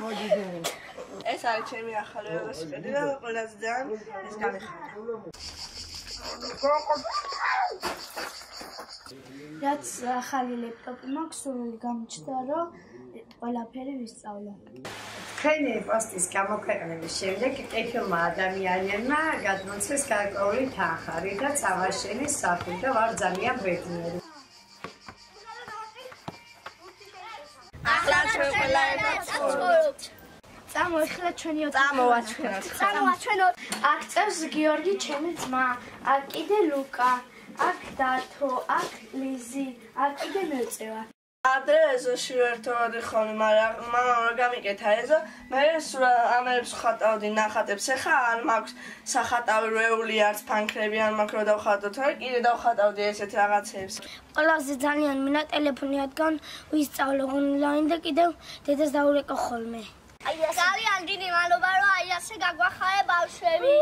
მოდი ძენი. ეს არის ჩემი ახალი ველოსიპედი და ყველაზე ძალიან ეს გამიხარა. რაც ახალი ლეპტოპი მაქვს, სულ გამჩნდა, რომ ყველაფერი ვისწავლე. თქვენი პოსტის გამოქვეყნების შემდეგ კეთილმა ადამიანებმა გადმოცეს გარკვეული თანხა, რითაც ავაშენის საფი და ვარ ძალიან ბედნიერი. ჩვენ ყველა ერთად ცხოვრობთ. წამოეხლა ჩვენი ოთახი. წამოვაჩვენოთ. წამოვაჩვენოთ. აქ წევს გიორგი, ჩემი ძმა. აქ კიდე ლუკა. აქ დათო, აქ ლიზი. აქ კიდე მეწევა. ადრე ეზოში ერთოვადი ხოლმე, მაგრამ მამა რა გამიკეთა ეზო, მე სულ ამერებს ხატავდი ნახატებს. ეხა არ მაქვს სახატავი რეული არც ფანქრები არ მაქვს რა დავხატო, თორე კიდე დავხატავდი ესეთ რაღაცებს. ყველაზე ძალიან მინდა ტელეფონიადგან ვისწავლო ონლაინ და კიდევ დედას დაურეკო ხოლმე. აი ეს ძალიან დიდი მადლობა რომ აი ასე გაგვახარე ბავშვები.